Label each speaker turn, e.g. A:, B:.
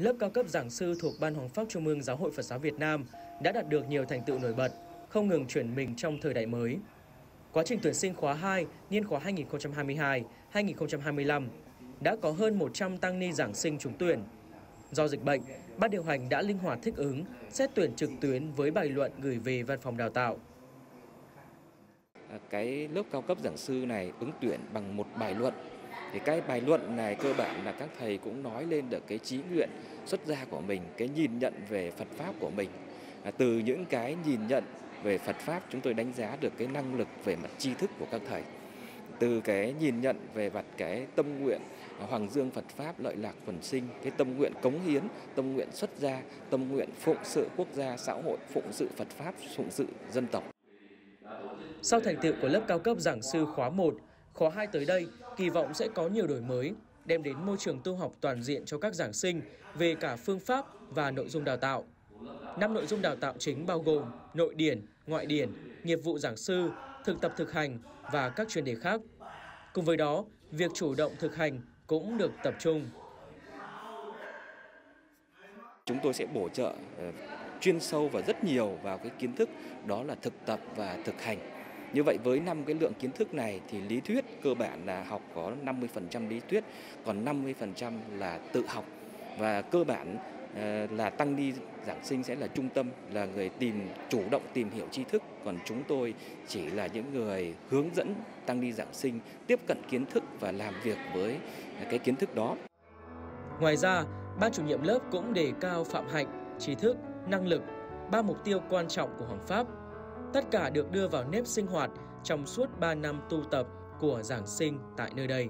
A: lớp cao cấp giảng sư thuộc Ban Hoàng pháp Trung ương Giáo hội Phật giáo Việt Nam đã đạt được nhiều thành tựu nổi bật, không ngừng chuyển mình trong thời đại mới. Quá trình tuyển sinh khóa 2, niên khóa 2022-2025 đã có hơn 100 tăng ni giảng sinh trúng tuyển. Do dịch bệnh, ban điều hành đã linh hoạt thích ứng, xét tuyển trực tuyến với bài luận gửi về văn phòng đào tạo.
B: Cái lớp cao cấp giảng sư này ứng tuyển bằng một bài luận. Thì cái bài luận này cơ bản là các thầy cũng nói lên được cái trí nguyện xuất gia của mình cái nhìn nhận về Phật pháp của mình. À, từ những cái nhìn nhận về Phật pháp chúng tôi đánh giá được cái năng lực về mặt tri thức của các thầy. Từ cái nhìn nhận về mặt cái tâm nguyện à, hoàng dương Phật pháp lợi lạc quần sinh cái tâm nguyện cống hiến tâm nguyện xuất gia tâm nguyện phụng sự quốc gia xã hội phụng sự Phật pháp phụng sự dân tộc
A: sau thành tựu của lớp cao cấp giảng sư khóa 1 Khóa 2 tới đây, kỳ vọng sẽ có nhiều đổi mới, đem đến môi trường tu học toàn diện cho các giảng sinh về cả phương pháp và nội dung đào tạo. Năm nội dung đào tạo chính bao gồm nội điển, ngoại điển, nghiệp vụ giảng sư, thực tập thực hành và các chuyên đề khác. Cùng với đó, việc chủ động thực hành cũng được tập trung.
B: Chúng tôi sẽ bổ trợ ờ, chuyên sâu và rất nhiều vào cái kiến thức đó là thực tập và thực hành như vậy với năm cái lượng kiến thức này thì lý thuyết cơ bản là học có 50% lý thuyết, còn 50% là tự học. Và cơ bản ờ, là tăng ni giảng sinh sẽ là trung tâm là người tìm chủ động tìm hiểu tri thức. Còn chúng tôi chỉ là những người hướng dẫn tăng ni giảng sinh tiếp cận kiến thức và làm việc với cái kiến thức đó.
A: Ngoài ra, ban chủ nhiệm lớp cũng đề cao phạm hạnh, trí thức, năng lực, ba mục tiêu quan trọng của Hoàng Pháp. Tất cả được đưa vào nếp sinh hoạt trong suốt 3 năm tu tập của giảng sinh tại nơi đây.